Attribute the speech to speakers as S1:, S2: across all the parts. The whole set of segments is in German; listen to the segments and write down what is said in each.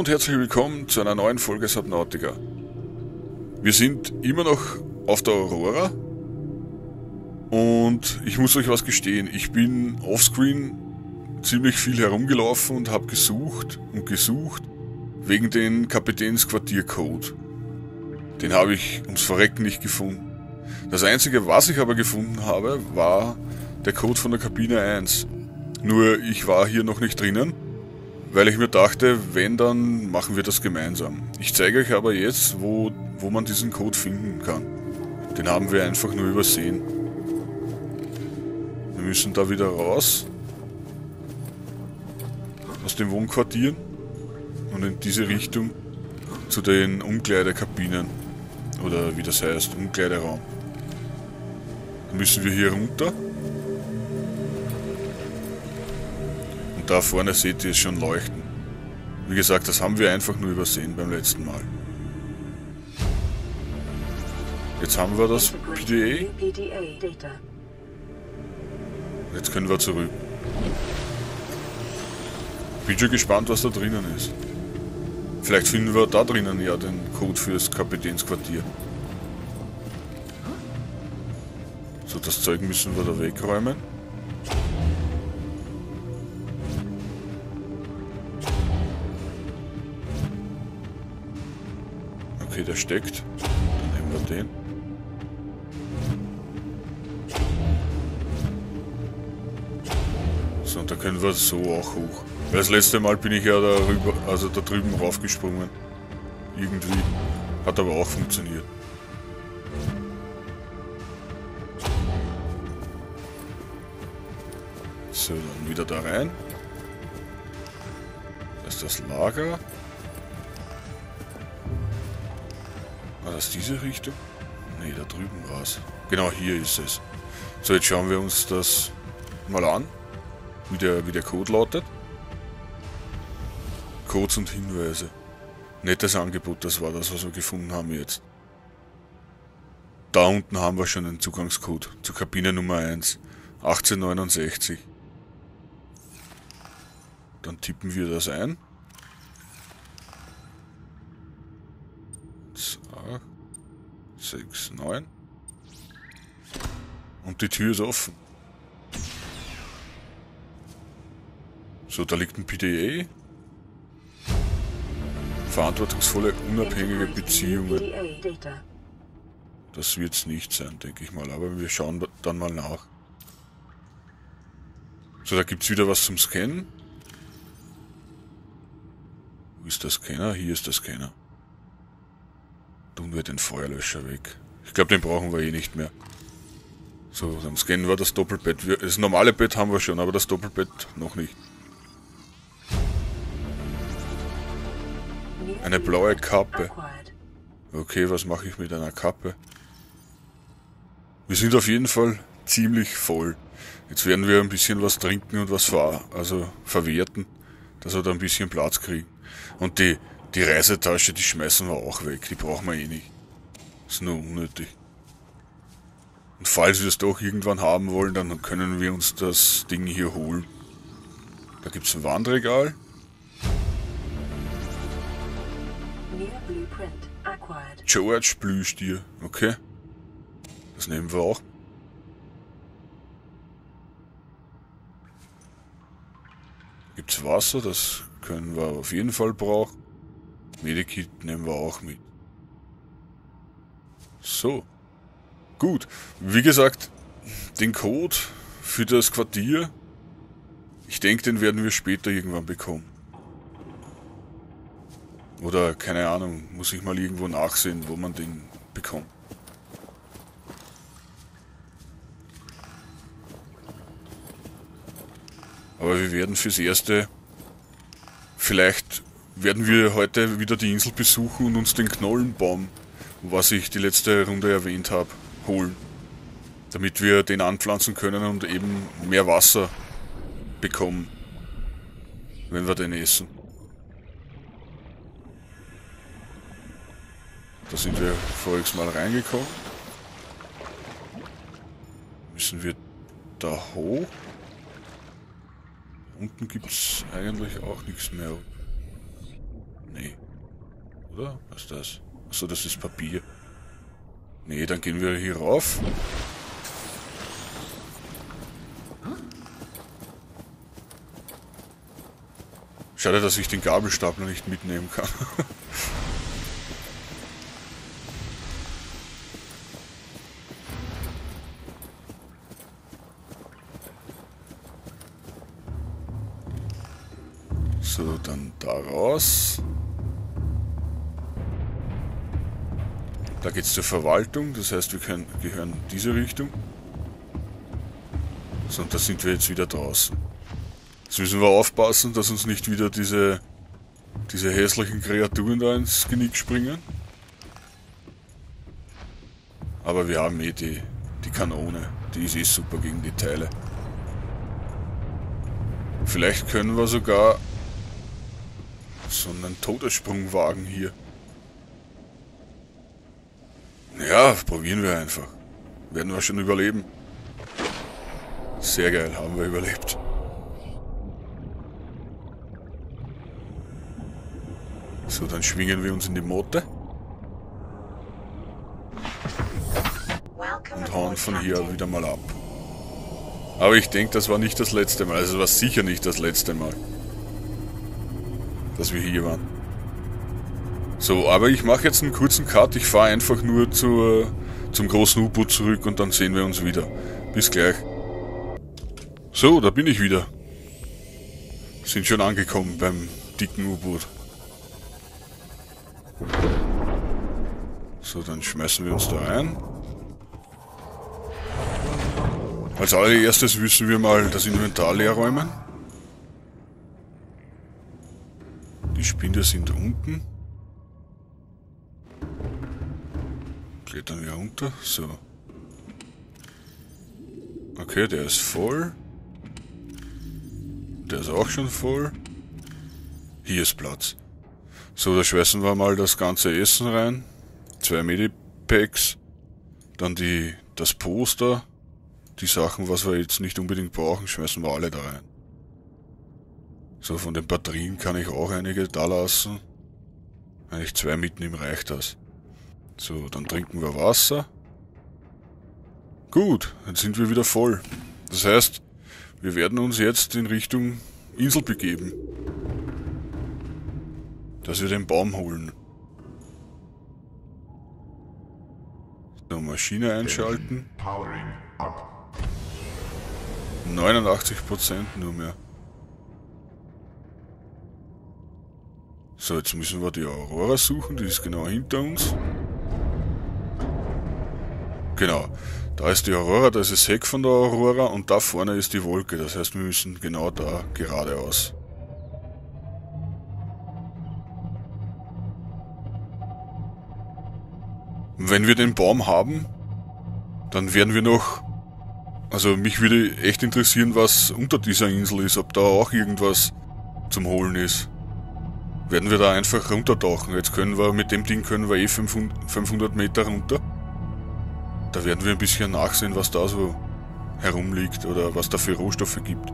S1: Und herzlich willkommen zu einer neuen Folge Subnautica. Wir sind immer noch auf der Aurora und ich muss euch was gestehen, ich bin offscreen ziemlich viel herumgelaufen und habe gesucht und gesucht wegen den Kapitänsquartiercode. Den habe ich ums Verrecken nicht gefunden. Das einzige, was ich aber gefunden habe, war der Code von der Kabine 1. Nur ich war hier noch nicht drinnen weil ich mir dachte, wenn, dann machen wir das gemeinsam. Ich zeige euch aber jetzt, wo, wo man diesen Code finden kann. Den haben wir einfach nur übersehen. Wir müssen da wieder raus. Aus dem Wohnquartier. Und in diese Richtung zu den Umkleidekabinen. Oder wie das heißt, Umkleideraum. Dann müssen wir hier runter. Da vorne seht ihr es schon leuchten. Wie gesagt, das haben wir einfach nur übersehen beim letzten Mal. Jetzt haben wir das PDA. Jetzt können wir zurück. Bin schon gespannt, was da drinnen ist. Vielleicht finden wir da drinnen ja den Code fürs Kapitänsquartier. So, das Zeug müssen wir da wegräumen. Okay, der steckt. Dann nehmen wir den. So, und da können wir so auch hoch. Das letzte Mal bin ich ja da also da drüben raufgesprungen. Irgendwie. Hat aber auch funktioniert. So, dann wieder da rein. Das ist das Lager. Das diese Richtung? Ne, da drüben war es. Genau, hier ist es. So, jetzt schauen wir uns das mal an, wie der, wie der Code lautet. Codes und Hinweise. Nettes Angebot, das war das, was wir gefunden haben jetzt. Da unten haben wir schon einen Zugangscode zur Kabine Nummer 1. 1869. Dann tippen wir das ein. 6, 9. Und die Tür ist offen. So, da liegt ein PDA. Verantwortungsvolle, unabhängige Beziehungen. Das wird es nicht sein, denke ich mal, aber wir schauen dann mal nach. So, da gibt es wieder was zum Scannen. Wo ist der Scanner? Hier ist der Scanner. Tun wir den Feuerlöscher weg. Ich glaube, den brauchen wir eh nicht mehr. So, dann scannen wir das Doppelbett. Das normale Bett haben wir schon, aber das Doppelbett noch nicht. Eine blaue Kappe. Okay, was mache ich mit einer Kappe? Wir sind auf jeden Fall ziemlich voll. Jetzt werden wir ein bisschen was trinken und was ver also verwerten, dass wir da ein bisschen Platz kriegen. Und die die Reisetasche, die schmeißen wir auch weg. Die brauchen wir eh nicht. Ist nur unnötig. Und falls wir es doch irgendwann haben wollen, dann können wir uns das Ding hier holen. Da gibt es ein Wandregal. George Blühstier. Okay. Das nehmen wir auch. Gibt's Wasser, das können wir auf jeden Fall brauchen. Medikit nehmen wir auch mit. So. Gut. Wie gesagt, den Code für das Quartier, ich denke, den werden wir später irgendwann bekommen. Oder, keine Ahnung, muss ich mal irgendwo nachsehen, wo man den bekommt. Aber wir werden fürs Erste vielleicht werden wir heute wieder die Insel besuchen und uns den Knollenbaum, was ich die letzte Runde erwähnt habe, holen. Damit wir den anpflanzen können und eben mehr Wasser bekommen, wenn wir den essen. Da sind wir voriges Mal reingekommen. Müssen wir da hoch? Unten gibt es eigentlich auch nichts mehr. Nee. Oder? Was ist das? Achso, das ist Papier. Nee, dann gehen wir hier rauf. Schade, dass ich den Gabelstapler nicht mitnehmen kann. so, dann daraus. Da geht es zur Verwaltung, das heißt, wir können, gehören in diese Richtung. So, und da sind wir jetzt wieder draußen. Jetzt müssen wir aufpassen, dass uns nicht wieder diese, diese hässlichen Kreaturen da ins Genick springen. Aber wir haben eh die, die Kanone. Die ist eh super gegen die Teile. Vielleicht können wir sogar so einen Todessprungwagen hier. Ja, probieren wir einfach. Werden wir schon überleben. Sehr geil, haben wir überlebt. So, dann schwingen wir uns in die Motte. Und hauen von hier wieder mal ab. Aber ich denke, das war nicht das letzte Mal. Also, es war sicher nicht das letzte Mal, dass wir hier waren. So, aber ich mache jetzt einen kurzen Cut. Ich fahre einfach nur zur, zum großen U-Boot zurück und dann sehen wir uns wieder. Bis gleich. So, da bin ich wieder. Sind schon angekommen beim dicken U-Boot. So, dann schmeißen wir uns da rein. Als allererstes müssen wir mal das Inventar leer räumen. Die Spinde sind unten. Klettern wir runter. So. Okay, der ist voll. Der ist auch schon voll. Hier ist Platz. So, da schmeißen wir mal das ganze Essen rein. Zwei Medipacks. Dann die, das Poster. Die Sachen, was wir jetzt nicht unbedingt brauchen, schmeißen wir alle da rein. So, von den Batterien kann ich auch einige da lassen. Wenn ich zwei mitnehme, reicht das. So, dann trinken wir Wasser. Gut, jetzt sind wir wieder voll. Das heißt, wir werden uns jetzt in Richtung Insel begeben. Dass wir den Baum holen. So, Maschine einschalten. 89% nur mehr. So, jetzt müssen wir die Aurora suchen, die ist genau hinter uns. Genau. Da ist die Aurora, da ist das Heck von der Aurora und da vorne ist die Wolke. Das heißt, wir müssen genau da geradeaus. Wenn wir den Baum haben, dann werden wir noch... Also mich würde echt interessieren, was unter dieser Insel ist, ob da auch irgendwas zum Holen ist. Werden wir da einfach runtertauchen. Jetzt können wir, mit dem Ding können wir eh 500 Meter runter. Da werden wir ein bisschen nachsehen, was da so herumliegt oder was da für Rohstoffe gibt.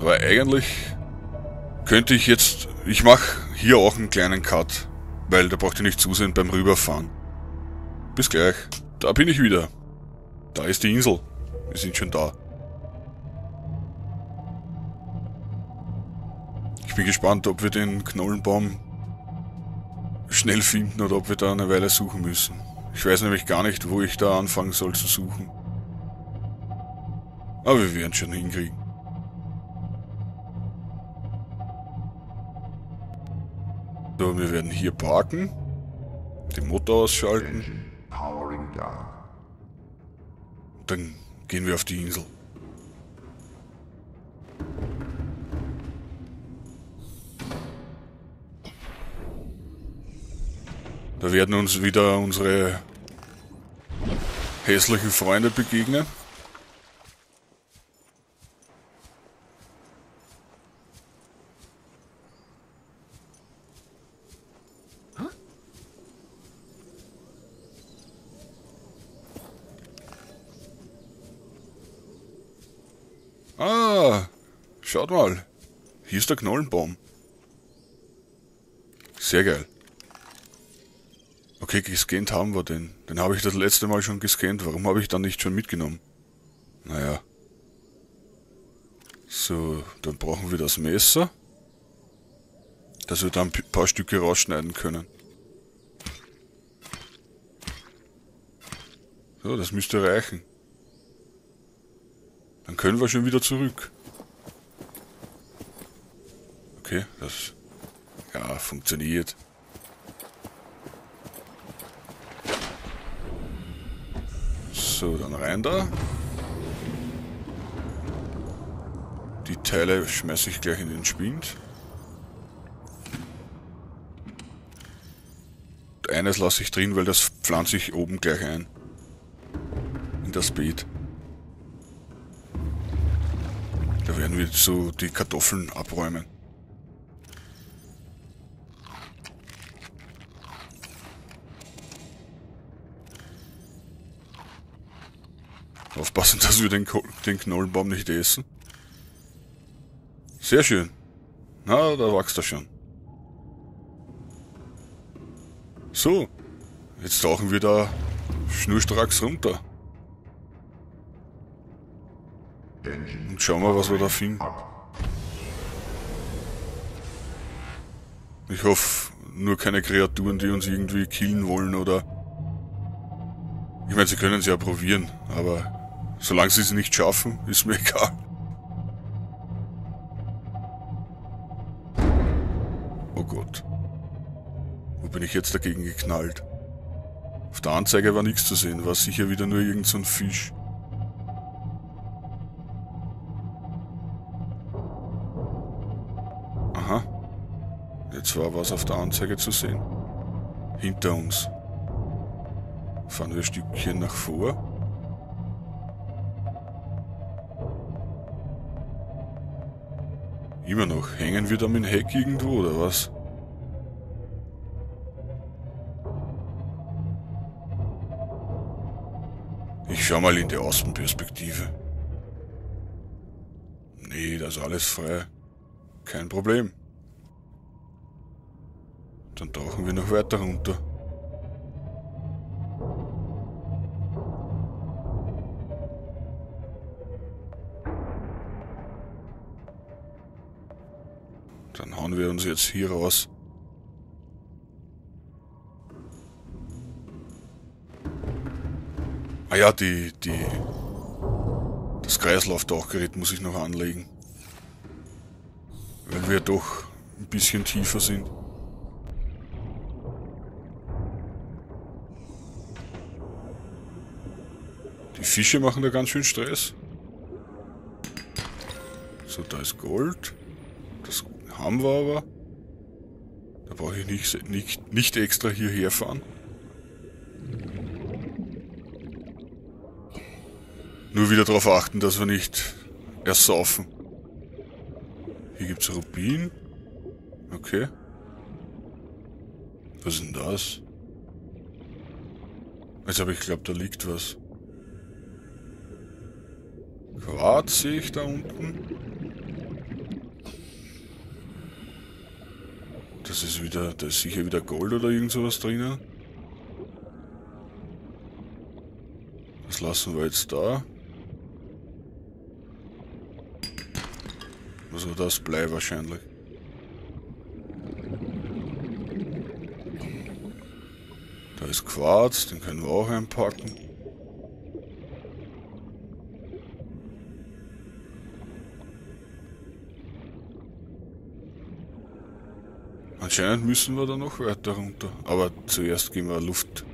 S1: Aber eigentlich könnte ich jetzt... Ich mache hier auch einen kleinen Cut, weil da braucht ihr nicht zusehen beim Rüberfahren. Bis gleich. Da bin ich wieder. Da ist die Insel. Wir sind schon da. Bin gespannt, ob wir den Knollenbaum schnell finden oder ob wir da eine Weile suchen müssen. Ich weiß nämlich gar nicht, wo ich da anfangen soll zu suchen. Aber wir werden schon hinkriegen. So, wir werden hier parken. Den Motor ausschalten. Dann gehen wir auf die Insel. Da werden uns wieder unsere hässlichen Freunde begegnen. Ah, schaut mal. Hier ist der Knollenbaum. Sehr geil. Okay, gescannt haben wir den. Den habe ich das letzte Mal schon gescannt. Warum habe ich dann nicht schon mitgenommen? Naja. So, dann brauchen wir das Messer. Dass wir dann ein paar Stücke rausschneiden können. So, das müsste reichen. Dann können wir schon wieder zurück. Okay, das... Ja, funktioniert. So, dann rein da. Die Teile schmeiße ich gleich in den Spind. Eines lasse ich drin, weil das pflanze ich oben gleich ein. In das Beet. Da werden wir so die Kartoffeln abräumen. Aufpassen, dass wir den, den Knollenbaum nicht essen. Sehr schön. Na, da wächst er schon. So. Jetzt tauchen wir da schnurstracks runter. Und schauen wir, was wir da finden. Ich hoffe, nur keine Kreaturen, die uns irgendwie killen wollen oder... Ich meine, sie können es ja probieren, aber Solange sie es nicht schaffen, ist mir egal. Oh Gott. Wo bin ich jetzt dagegen geknallt? Auf der Anzeige war nichts zu sehen, war sicher wieder nur irgend so ein Fisch. Aha. Jetzt war was auf der Anzeige zu sehen. Hinter uns. Fahren wir ein Stückchen nach vor. Immer noch. Hängen wir da mit dem Heck irgendwo, oder was? Ich schau mal in die Außenperspektive. Nee, das ist alles frei. Kein Problem. Dann tauchen wir noch weiter runter. Dann hauen wir uns jetzt hier raus. Ah ja, die, die, das Kreislaufdachgerät muss ich noch anlegen. Weil wir doch ein bisschen tiefer sind. Die Fische machen da ganz schön Stress. So, da ist Gold. Haben wir aber. Da brauche ich nicht, nicht, nicht extra hierher fahren. Nur wieder darauf achten, dass wir nicht erst saufen. Hier gibt es Rubin. Okay. Was ist denn das? Jetzt habe ich glaube, da liegt was. Quarz sehe ich da unten. Das ist wieder, da ist sicher wieder Gold oder irgend sowas drinnen. Das lassen wir jetzt da. Also das Blei wahrscheinlich. Da ist Quarz, den können wir auch einpacken. Anscheinend müssen wir da noch weiter runter. Aber zuerst gehen wir Luft,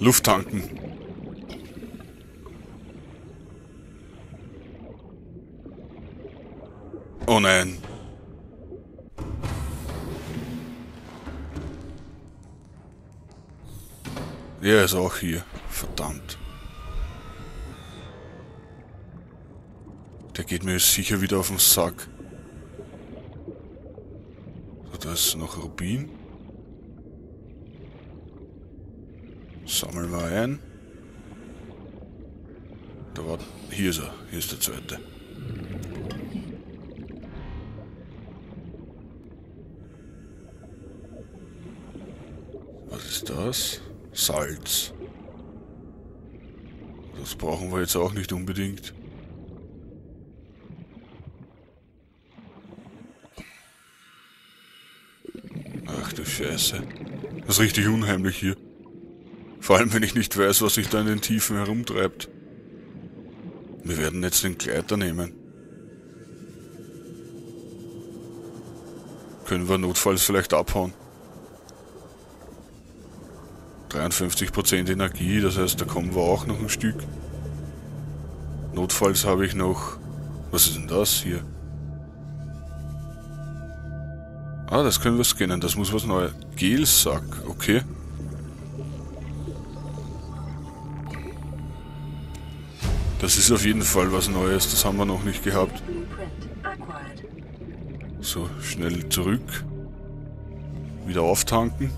S1: Luft tanken. Oh nein. Er ist auch hier. Verdammt. Der geht mir sicher wieder auf den Sack das noch Rubin? Sammeln wir ein. Da war... Hier ist er. Hier ist der zweite. Was ist das? Salz. Das brauchen wir jetzt auch nicht unbedingt. Du Scheiße. Das ist richtig unheimlich hier. Vor allem, wenn ich nicht weiß, was sich da in den Tiefen herumtreibt. Wir werden jetzt den Gleiter nehmen. Können wir notfalls vielleicht abhauen. 53% Energie, das heißt, da kommen wir auch noch ein Stück. Notfalls habe ich noch... Was ist denn das hier? Ah, das können wir scannen, das muss was Neues. Gelsack, okay. Das ist auf jeden Fall was Neues, das haben wir noch nicht gehabt. So, schnell zurück. Wieder auftanken.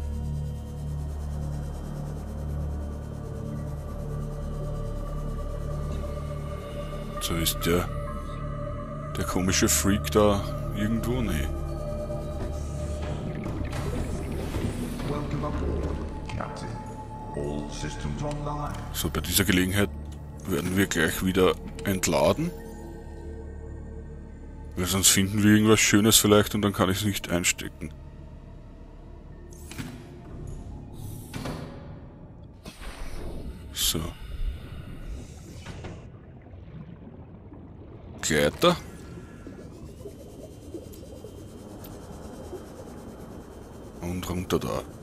S1: So ist der, der komische Freak da irgendwo? Nee. So, bei dieser Gelegenheit werden wir gleich wieder entladen. Weil sonst finden wir irgendwas Schönes vielleicht und dann kann ich es nicht einstecken. So. Gleiter. Und runter da.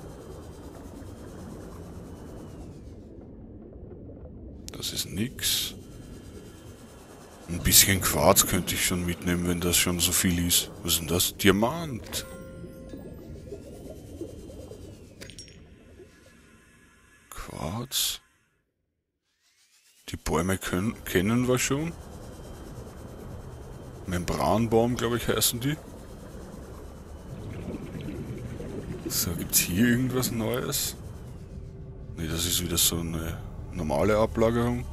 S1: Das ist nix. Ein bisschen Quarz könnte ich schon mitnehmen, wenn das schon so viel ist. Was ist denn das? Diamant. Quarz. Die Bäume können, kennen wir schon. Membranbaum, glaube ich, heißen die. So, gibt's hier irgendwas Neues? Ne, das ist wieder so eine normale Ablagerung.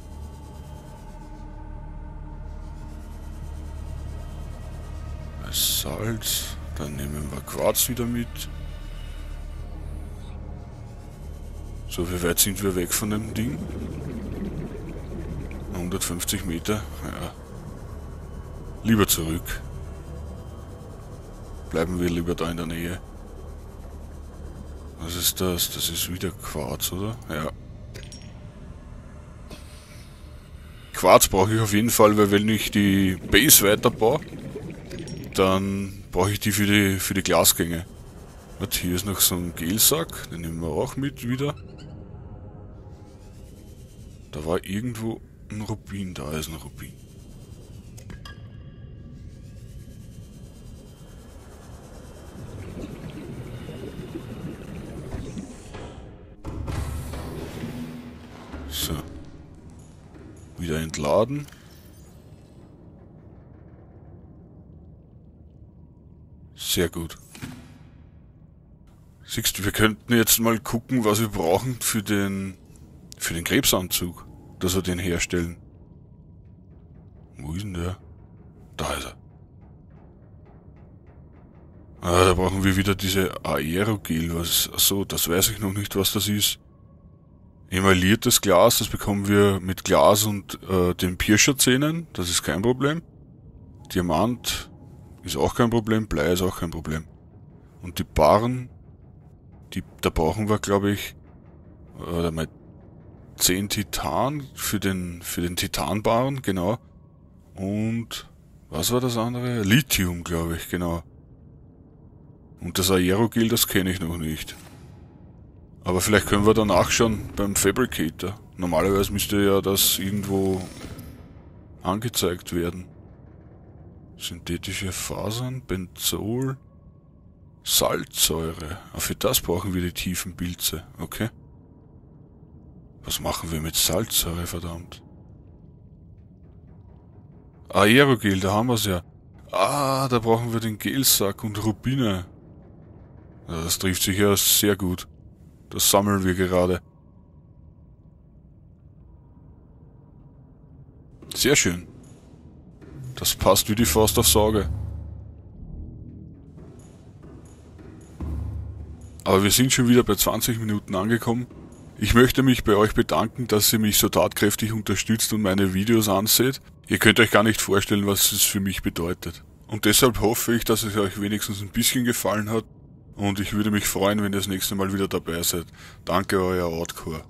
S1: Salz. Dann nehmen wir Quarz wieder mit. So, wie weit sind wir weg von dem Ding? 150 Meter. Ja. Lieber zurück. Bleiben wir lieber da in der Nähe. Was ist das? Das ist wieder Quarz, oder? Ja. Quarz brauche ich auf jeden Fall, weil wenn ich die Base weiterbaue, dann brauche ich die für die für die Glasgänge. Und hier ist noch so ein Gelsack, den nehmen wir auch mit wieder. Da war irgendwo ein Rubin, da ist ein Rubin. Wieder entladen. Sehr gut. Siehst du, wir könnten jetzt mal gucken, was wir brauchen für den, für den Krebsanzug, dass wir den herstellen. Wo ist denn der? Da ist er. Ah, da brauchen wir wieder diese Aerogel, was, so, das weiß ich noch nicht, was das ist. Emailliertes Glas, das bekommen wir mit Glas und äh, den Pirscherzähnen, das ist kein Problem. Diamant, ist auch kein Problem, Blei ist auch kein Problem. Und die Barren, die, da brauchen wir, glaube ich, oder mal 10 Titan für den, für den Titanbarren, genau. Und, was war das andere? Lithium, glaube ich, genau. Und das Aerogel, das kenne ich noch nicht. Aber vielleicht können wir danach schon beim Fabricator. Normalerweise müsste ja das irgendwo angezeigt werden. Synthetische Fasern, Benzol, Salzsäure. Ah, für das brauchen wir die tiefen Pilze, okay? Was machen wir mit Salzsäure, verdammt? Aerogel, da haben wir's ja. Ah, da brauchen wir den Gelsack und Rubine. Das trifft sich ja sehr gut. Das sammeln wir gerade. Sehr schön. Das passt wie die Faust aufs Auge. Aber wir sind schon wieder bei 20 Minuten angekommen. Ich möchte mich bei euch bedanken, dass ihr mich so tatkräftig unterstützt und meine Videos anseht. Ihr könnt euch gar nicht vorstellen, was es für mich bedeutet. Und deshalb hoffe ich, dass es euch wenigstens ein bisschen gefallen hat. Und ich würde mich freuen, wenn ihr das nächste Mal wieder dabei seid. Danke, euer Outcore.